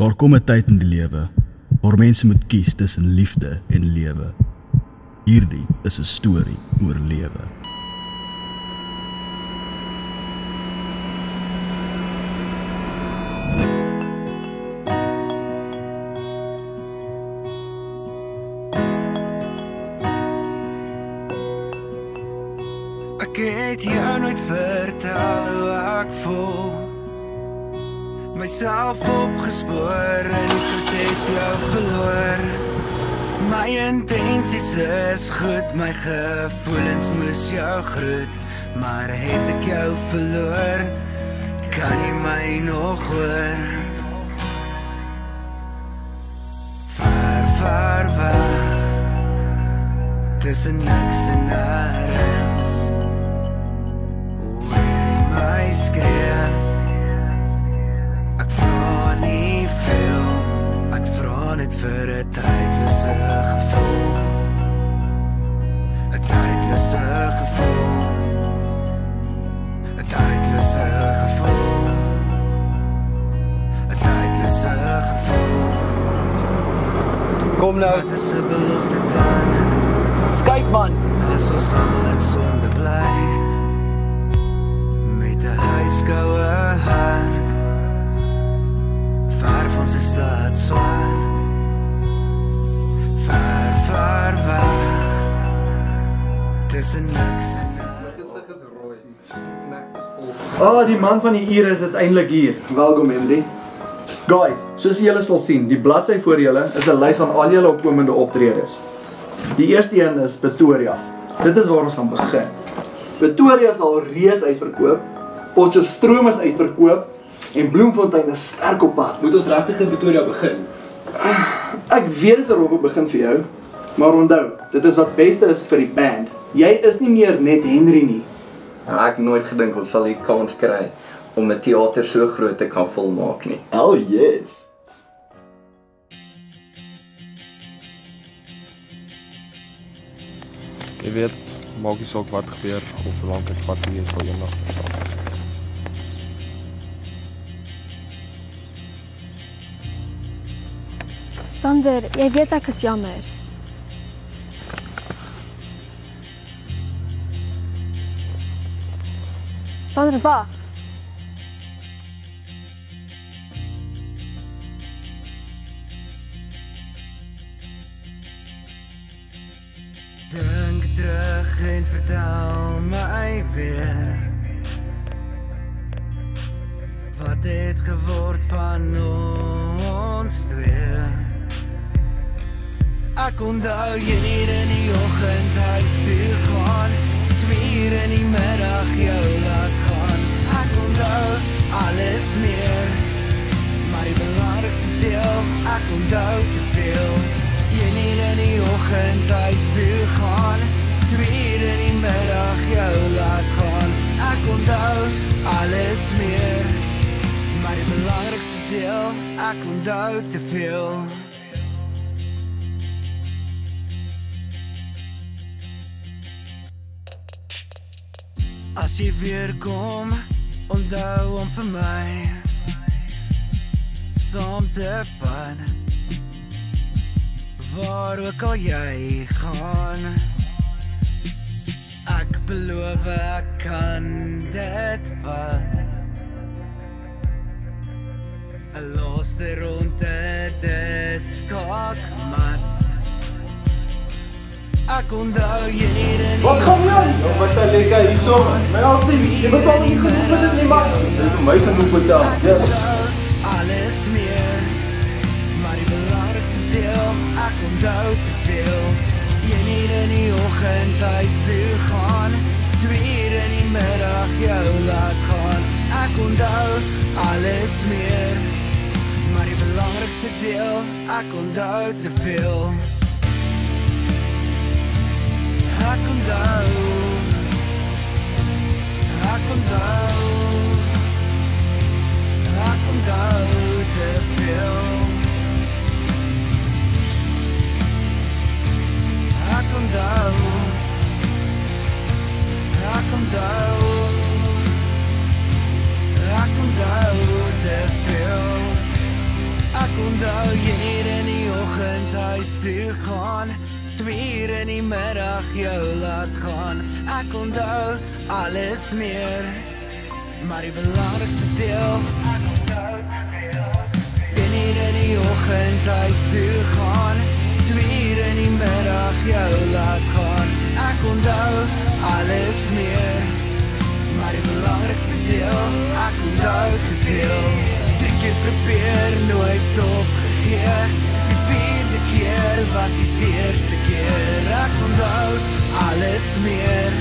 Daar kom 'n tyd in die lewe waar mense moet kies tussen liefde en lewe. Hierdie is 'n storie oor lewe. Ek het jou nooit vertel hoe ek voel Myself opgespoor en die proses jou verloor. My intensies is goed, my gevoelens moes jou groet Maar het ek jou verloor, kan jy my nog hoor. Ver, ver weg Tussen niks en jy my skreef net vir 'n tydlose gevoel. 'n tydlose gevoel. 'n tydlose gevoel. 'n tydlose gevoel. Kom nou, Wat is 'n belofte dan? Ah, die man van die ure is uiteindelik hier. Welkom Henry. Guys, soos julle sal sien, die bladsy voor julle is 'n lys van al julle opkomende optredes. Die eerste een is Pretoria. Dit is waar ons gaan begin. Pretoria is al reeds uitverkoop. Potchefstroom is uitverkoop en Bloemfontein is sterk op pad. Moet ons regtig in Pretoria begin? Ek weet dis 'n rowwe begin vir jou, maar onthou, dit is wat beste is vir die band. Jy is nie meer net Henry nie. Nou, ek nooit gedink ons sal die kans kry om 'n teater so groot te kan volmaak nie. Oh yes. Jy weet, maak nie saak wat gebeur of hoe lank dit vat nie, jy sal eendag verstaan. Sander, jy weet ek is jammer. Sander, wag. Dink terug en vertel my weer Wat het geword van ons twee Ek onthou hier in die oggend huis toe gaan Twee in die middag jou onthou te veel. Jy nie in die oggend huis toe gaan. Twee uur in die middag jou laat gaan. Ek onthou alles meer. Maar die belangrikste deel, ek onthou te veel. As jy weer kom, onthou om vir my saam te vat Waar ook al jy gaan Ek beloof ek kan dit vat 'n laaste ronde dis skakmat Ek onthou jy nie in Wat gaan jy aan? Nou wat jy lekker hierso. My altyd, jy betaal nie genoeg vir dit nie man. Jy het my genoeg betaal. Alles ek onthou te veel. Jy nie in die oggend huis toe gaan. Twee uur in die middag jou laat gaan. Ek onthou alles meer. Maar die belangrikste deel, ek onthou te veel. Ek onthou. Ek onthou. Ek onthou onthou Ek onthou Ek onthou te veel Ek toe gaan. Twee uur in die middag jou laat gaan. Ek onthou alles meer. Maar die belangrikste deel, ek onthou te veel. En hier in die oggend huis toe gaan. Twee uur in die middag jou laat gaan. Ek onthou alles meer. Maar die belangrikste deel, ek onthou te veel. Drie keer probeer, nooit opgegee. Die vierde keer was die seerste keer. Ek onthou alles meer.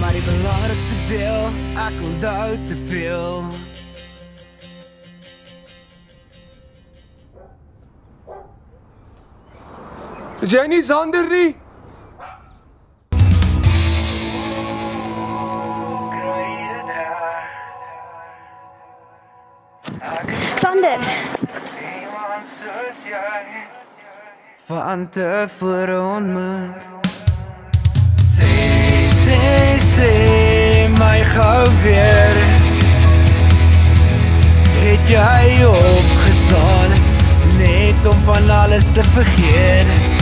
Maar die belangrikste deel, ek onthou te veel. Is jy nie Sander nie? Sander, van tevore ontmoet. Sê, sê, sê my gou weer. Het jy opgestaan net om van alles te vergeet?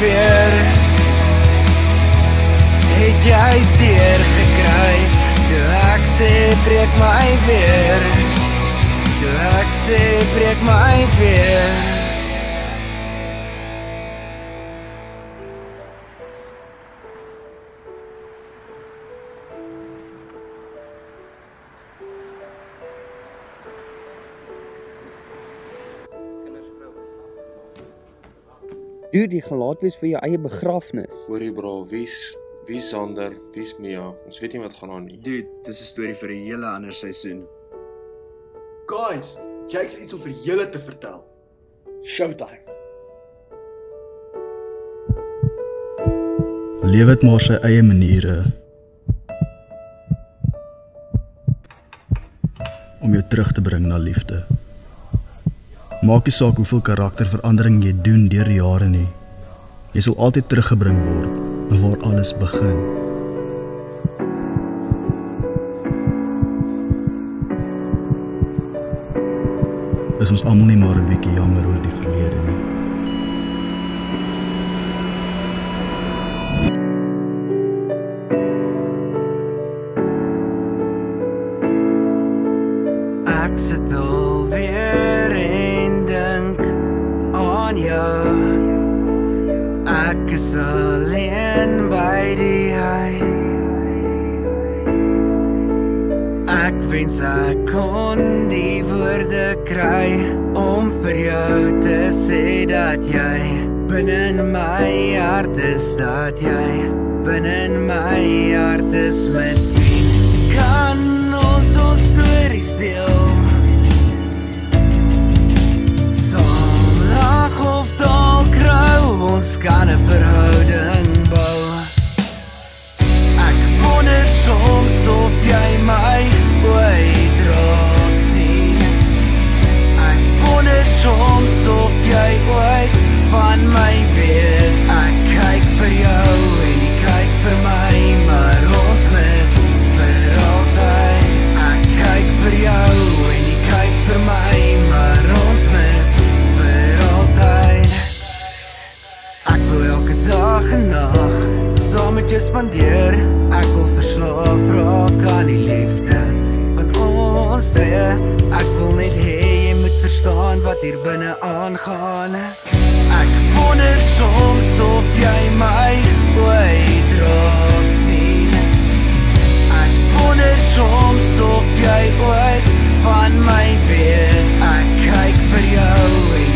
Weer. Het jy seer gekry? Toe ek sê breek my weer. Toe ek sê breek my weer. Dude, jy gaan laat wees vir jou eie begrafnis. Hoorie bro, wie's wie's Sander? Wie's Mia? Ons weet nie wat gaan aan nie. Dude, dis 'n storie vir 'n hele ander seisoen. Guys, Jake's iets om vir julle te vertel. Showtime. Lewe het maar sy eie maniere om jou terug te bring na liefde. Maak nie saak hoeveel karakterverandering jy doen deur die jare nie. Jy sal altyd teruggebring word na waar alles begin. Is ons almal nie maar 'n bietjie jammer oor die verlede nie? Ek wens ek kon die woorde kry om vir jou te sê dat jy binne in my hart is dat jy binne in my hart is. Miskien kan ons ons stories deel Ek wil net hê jy moet verstaan wat hier binne aangaan. Ek wonder soms of jy my ooit raak sien. Ek wonder soms of jy ooit van my weet. Ek kyk vir jou en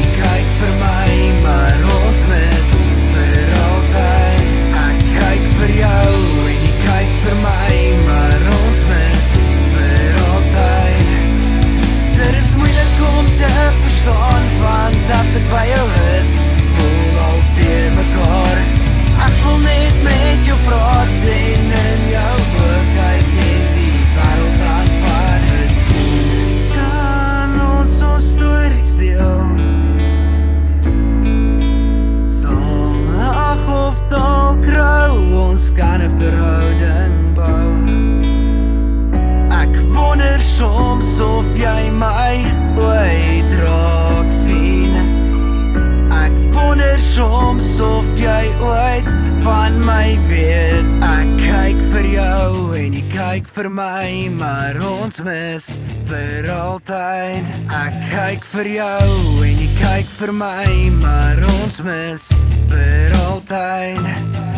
ooit van my weet. Ek kyk vir jou en jy kyk vir my Maar ons mis vir altyd. Ek kyk vir jou en jy kyk vir my Maar ons mis vir altyd.